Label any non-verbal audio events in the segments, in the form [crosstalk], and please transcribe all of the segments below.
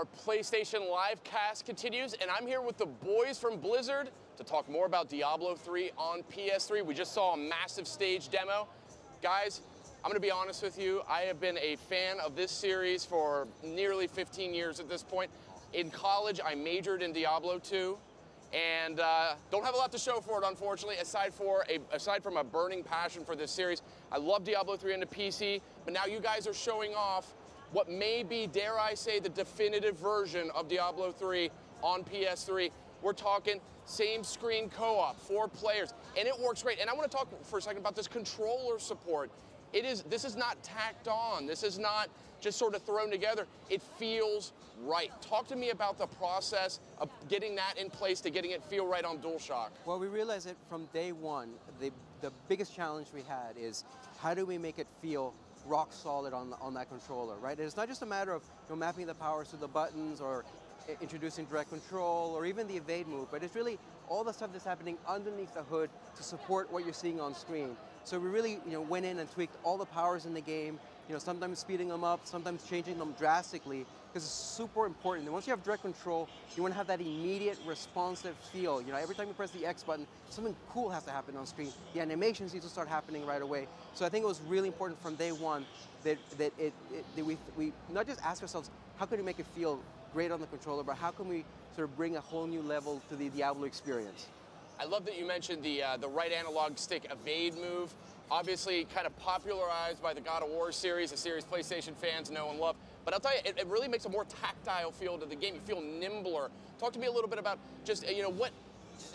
Our PlayStation Live cast continues, and I'm here with the boys from Blizzard to talk more about Diablo 3 on PS3. We just saw a massive stage demo. Guys, I'm gonna be honest with you, I have been a fan of this series for nearly 15 years at this point. In college, I majored in Diablo 2, and uh, don't have a lot to show for it, unfortunately, aside, for a, aside from a burning passion for this series. I love Diablo 3 on the PC, but now you guys are showing off what may be, dare I say, the definitive version of Diablo 3 on PS3. We're talking same screen co-op, four players, and it works great. And I want to talk for a second about this controller support. It is this is not tacked on. This is not just sort of thrown together. It feels right. Talk to me about the process of getting that in place to getting it feel right on DualShock. Well, we realized that from day one, the the biggest challenge we had is how do we make it feel rock solid on, on that controller, right? And it's not just a matter of you know, mapping the powers to the buttons or introducing direct control or even the evade move, but it's really all the stuff that's happening underneath the hood to support what you're seeing on screen. So we really you know, went in and tweaked all the powers in the game, you know, sometimes speeding them up, sometimes changing them drastically, because it's super important. And once you have direct control, you want to have that immediate responsive feel. You know, every time you press the X button, something cool has to happen on screen. The animations need to start happening right away. So I think it was really important from day one that, that, it, it that we, we not just ask ourselves, how can we make it feel great on the controller, but how can we sort of bring a whole new level to the Diablo experience? I love that you mentioned the, uh, the right analog stick evade move obviously kind of popularized by the God of War series, a series PlayStation fans know and love. But I'll tell you, it, it, really makes a more tactile feel to the game. You feel nimbler. Talk to me a little bit about just, you know, what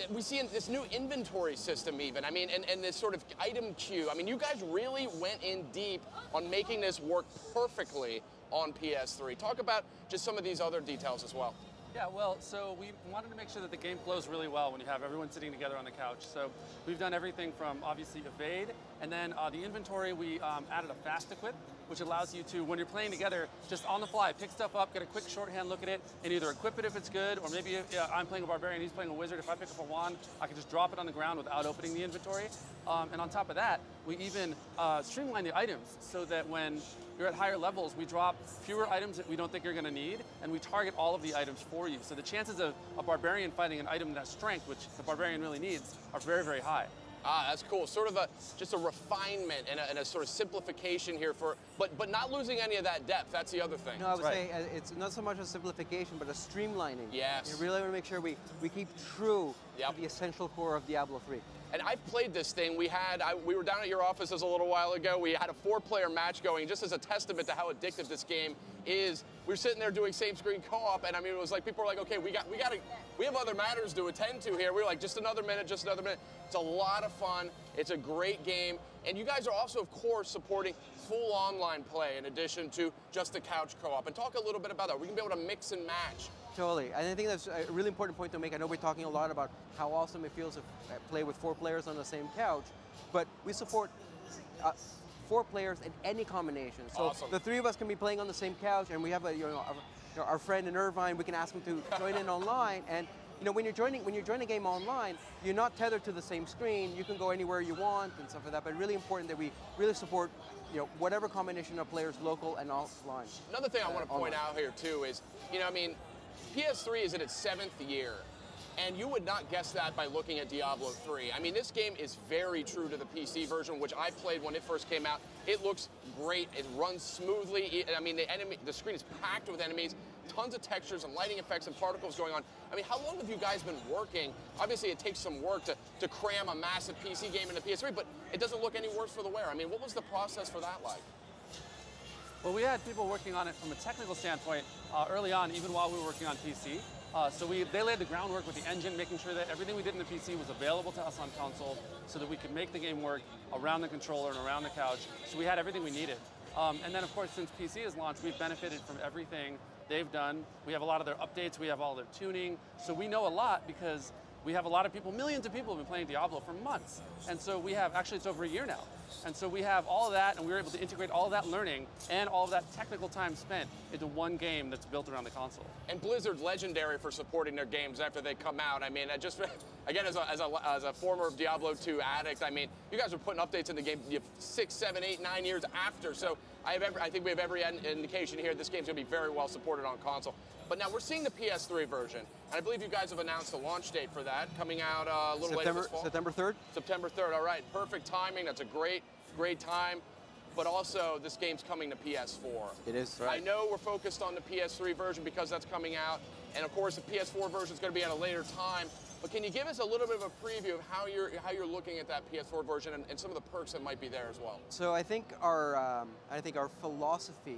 we see in this new inventory system even. I mean, and, and this sort of item queue. I mean, you guys really went in deep on making this work perfectly on PS3. Talk about just some of these other details as well. Yeah, well, so we wanted to make sure that the game flows really well when you have everyone sitting together on the couch. So we've done everything from obviously evade, and then uh, the inventory, we um, added a fast equip, which allows you to, when you're playing together, just on the fly, pick stuff up, get a quick shorthand look at it, and either equip it if it's good, or maybe if uh, I'm playing a barbarian, he's playing a wizard, if I pick up a wand, I can just drop it on the ground without opening the inventory. Um, and on top of that, we even uh, streamline the items so that when you're at higher levels, we drop fewer items that we don't think you're going to need, and we target all of the items for you. So the chances of a barbarian fighting an item that has strength, which the barbarian really needs, are very, very high. Ah, that's cool. Sort of a just a refinement and a, and a, sort of simplification here for, but but not losing any of that depth. That's the other thing. No, I would right. say uh, it's not so much a simplification, but a streamlining. Yes. You really want to make sure we we keep true yep. to the essential core of Diablo 3. And I've played this thing. We had, I, we were down at your offices a little while ago. We had a four-player match going, just as a testament to how addictive this game is. We were sitting there doing same-screen co-op, and I mean, it was like people were like, "Okay, we got, we got to, we have other matters to attend to here." We were like, "Just another minute, just another minute." It's a lot of fun. It's a great game, and you guys are also, of course, supporting full online play in addition to just the couch co-op. And talk a little bit about that. We're gonna be able to mix and match Totally. And I think that's a really important point to make. I know we're talking a lot about how awesome it feels to play with four players on the same couch, but we support uh, four players in any combination. So awesome. the three of us can be playing on the same couch, and we have a, you know, our, you know, our friend in Irvine. We can ask him to join in online, and you know, when you're joining when you're joining a game online, you're not tethered to the same screen. You can go anywhere you want and stuff like that. But really important that we really support, you know, whatever combination of players, local and offline. Another thing I want to point online. out here too is, you know, I mean, PS3 is in its seventh year. And you would not guess that by looking at Diablo 3. I mean, this game is very true to the PC version, which I played when it first came out. It looks great. It runs smoothly. I mean, the enemy, the screen is packed with enemies, tons of textures and lighting effects and particles going on. I mean, how long have you guys been working? Obviously, it takes some work to, to cram a massive PC game into PS3, but it doesn't look any worse for the wear. I mean, what was the process for that like? Well, we had people working on it from a technical standpoint uh, early on, even while we were working on PC. Uh, so we, they laid the groundwork with the engine, making sure that everything we did in the PC was available to us on console so that we could make the game work around the controller and around the couch. So we had everything we needed. Um, and then, of course, since PC is launched, we've benefited from everything they've done. We have a lot of their updates, we have all their tuning. So we know a lot because we have a lot of people, millions of people have been playing Diablo for months. And so we have, actually it's over a year now. And so we have all of that and we were able to integrate all of that learning and all of that technical time spent into one game that's built around the console. And Blizzard's legendary for supporting their games after they come out. I mean, I just [laughs] again, as a, as a, as a former Diablo 2 addict, I mean, you guys are putting updates in the game six, seven, eight, nine years after. So I have every, I think we have every indication here this game's going to be very well supported on console. But now we're seeing the PS3 version, and I believe you guys have announced a launch date for that, coming out uh, a little September, later this fall. September 3rd? September 3rd. All right, perfect timing. That's a great, great time. But also, this game's coming to PS4. It is. right. I know we're focused on the PS3 version because that's coming out, and of course, the PS4 version is going to be at a later time. But can you give us a little bit of a preview of how you're how you're looking at that PS4 version and, and some of the perks that might be there as well? So I think our um, I think our philosophy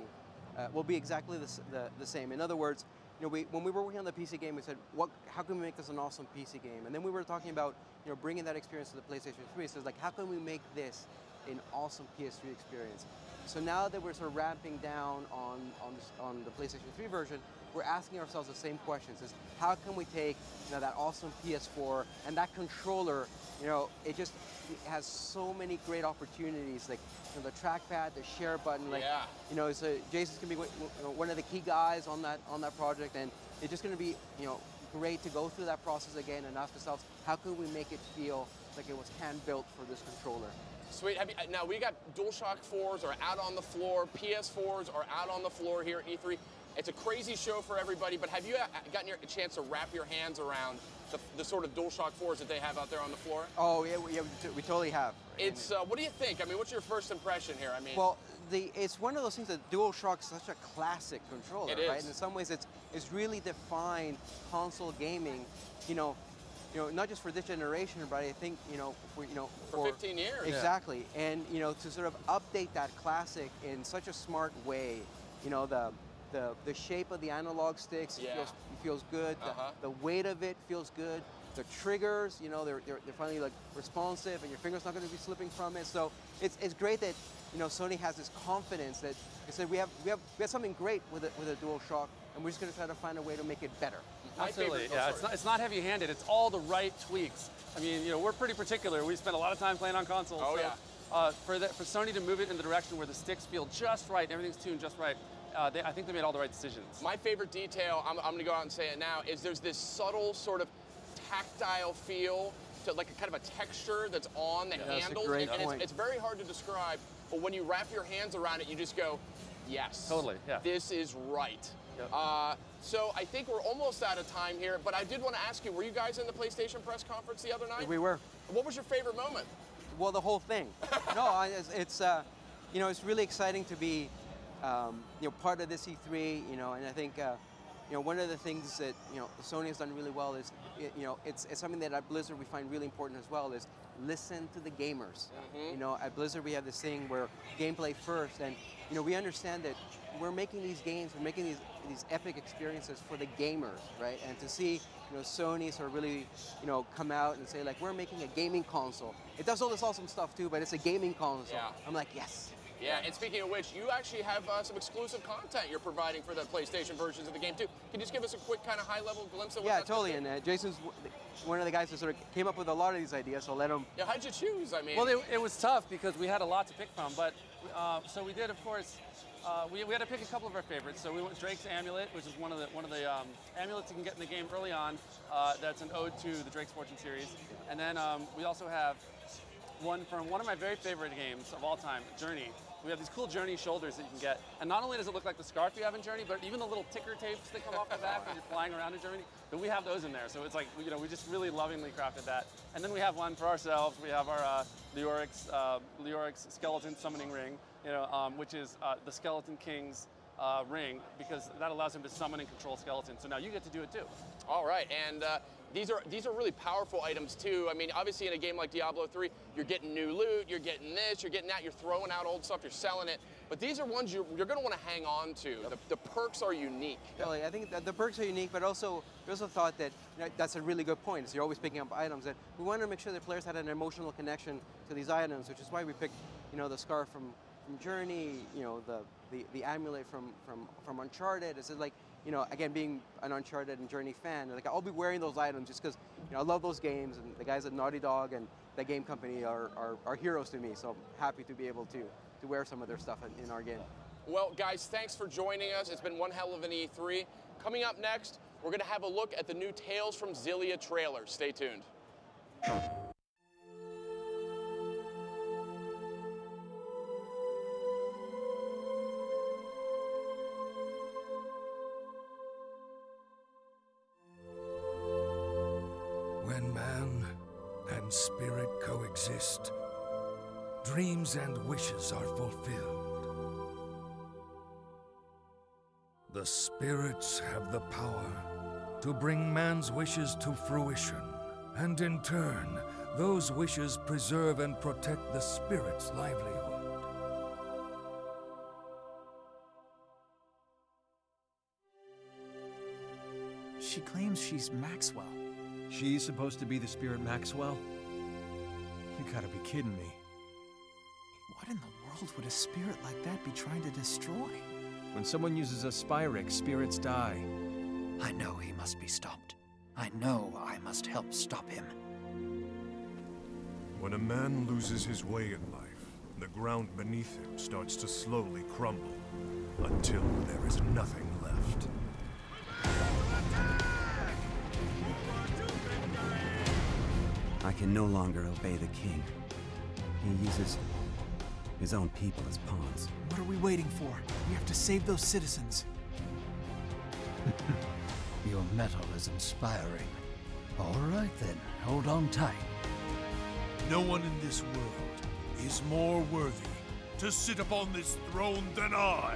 uh, will be exactly the, the, the same. In other words, you know, we, when we were working on the PC game, we said, what, how can we make this an awesome PC game? And then we were talking about, you know, bringing that experience to the PlayStation 3. So it's like, how can we make this an awesome PS3 experience? So now that we're sort of ramping down on, on, on the PlayStation 3 version, we're asking ourselves the same questions: is how can we take you know that awesome PS4 and that controller? You know, it just it has so many great opportunities, like you know, the trackpad, the share button. Like, Yeah. you know, so Jason's gonna be one of the key guys on that on that project, and it's just gonna be you know great to go through that process again and ask ourselves, how can we make it feel like it was hand built for this controller? Sweet. You, uh, now we got DualShock 4s are out on the floor, PS4s are out on the floor here at E3. It's a crazy show for everybody, but have you uh, gotten your, a chance to wrap your hands around the, the sort of DualShock 4s that they have out there on the floor? Oh yeah, we, yeah, we, t- we totally have. It's uh, what do you think? I mean, what's your first impression here? I mean, Well, the it's one of those things that DualShock is such a classic controller, right? is. In some ways, it's it's really defined console gaming. You know, you know, not just for this generation, but I think you know, for you know, For 15 years. Yeah. Exactly, and you know, to sort of update that classic in such a smart way. You know, the the the shape of the analog sticks Yeah. feels feels good. The, Uh-huh. the weight of it feels good. The triggers, you know, they're, they're, they're finally like responsive, and your finger's not going to be slipping from it. So it's, it's great that you know Sony has this confidence that they said we have we have we have something great with a, with a Dual Shock, and we're just going to try to find a way to make it better. My Absolutely, favorite- oh, yeah. It's not, it's not heavy-handed. It's all the right tweaks. I mean, you know, we're pretty particular. We spend a lot of time playing on consoles. Oh, so, yeah. Uh, for, the, for Sony to move it in the direction where the sticks feel just right, and everything's tuned just right, uh, they, I think they made all the right decisions. My favorite detail, I'm, I'm going to go out and say it now, is there's this subtle sort of tactile feel to like a kind of a texture that's on the that's a handle. great and and it's, it's very hard to describe, but when you wrap your hands around it, you just go, yes. Totally, yeah. This is right. Yep. Uh, so I think we're almost out of time here, but I did want to ask you, were you guys in the PlayStation press conference the other night? We were. What was your favorite moment? Well, the whole thing. [laughs] no, it's, it's uh, you know, it's really exciting to be, um, you know, part of this E3. You know, and I think, uh, you know, one of the things that you know Sony has done really well is, you know, it's, it's something that at Blizzard we find really important as well is listen to the gamers. You know, at Blizzard we have this thing where gameplay first, and you know, we understand that we're making these games, we're making these these epic experiences for the gamers, right? And to see, you know, Sony sort of really, you know, come out and say like, we're making a gaming console. It does all this awesome stuff too, but it's a gaming console. Yeah. I'm like, yes. Yeah, and speaking of which, you actually have uh, some exclusive content you're providing for the PlayStation versions of the game too. Can you just give us a quick kind of high-level glimpse of what Yeah, that's totally. be? And uh, Jason's one of the guys that sort of came up with a lot of these ideas, so let him. Yeah, how'd you choose? I mean, Well, it, it was tough because we had a lot to pick from, but uh, so we did, of course. Uh, we, we had to pick a couple of our favorites. So we went Drake's amulet, which is one of the one of the um, amulets you can get in the game early on. Uh, that's an ode to the Drake's Fortune series. And then um, we also have one from one of my very favorite games of all time, Journey. We have these cool Journey shoulders that you can get, and not only does it look like the scarf you have in Journey, but even the little ticker tapes that come off the back when you're flying around in Journey. But we have those in there, so it's like you know we just really lovingly crafted that. And then we have one for ourselves. We have our uh, Leoric's uh, Leoric's skeleton summoning ring, you know, um, which is uh, the Skeleton King's uh, ring because that allows him to summon and control skeletons. So now you get to do it too. All right, and uh, these are these are really powerful items too. I mean, obviously in a game like Diablo 3, you're getting new loot, you're getting this, you're getting that, you're throwing out old stuff, you're selling it. But these are ones you're, you're going to want to hang on to. The, the perks are unique. Totally. I think that the perks are unique, but also we also thought that you know, that's a really good point. Is you're always picking up items that we wanted to make sure that players had an emotional connection to these items, which is why we picked, you know, the scarf from, from Journey, you know, the, the, the amulet from, from, from Uncharted. It's like, you know, again, being an Uncharted and Journey fan, like I'll be wearing those items just because, you know, I love those games and the guys at Naughty Dog and the game company are, are, are heroes to me. So I'm happy to be able to, to wear some of their stuff in, in our game. Well, guys, thanks for joining us. It's been one hell of an E3. Coming up next, we're going to have a look at the new Tales from Xillia trailer. Stay tuned. Spirit coexist, dreams and wishes are fulfilled. The spirits have the power to bring man's wishes to fruition, and in turn, those wishes preserve and protect the spirit's livelihood. She claims she's Maxwell. She's supposed to be the spirit Maxwell? You gotta be kidding me. What in the world would a spirit like that be trying to destroy? When someone uses a Spyrix, spirits die. I know he must be stopped. I know I must help stop him. When a man loses his way in life, the ground beneath him starts to slowly crumble, until there is nothing I can no longer obey the king. He uses his own people as pawns. What are we waiting for? We have to save those citizens. [laughs] Your mettle is inspiring. All right then, hold on tight. No one in this world is more worthy to sit upon this throne than I.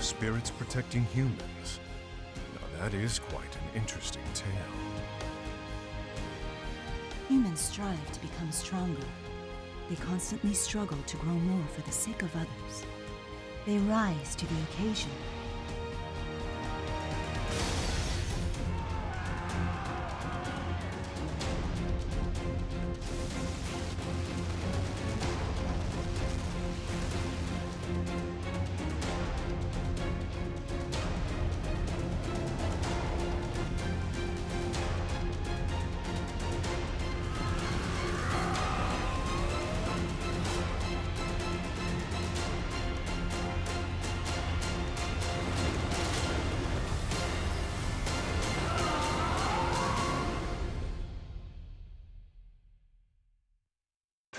Spirits protecting humans. That is quite an interesting tale. Humans strive to become stronger. They constantly struggle to grow more for the sake of others. They rise to the occasion.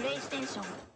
PlayStation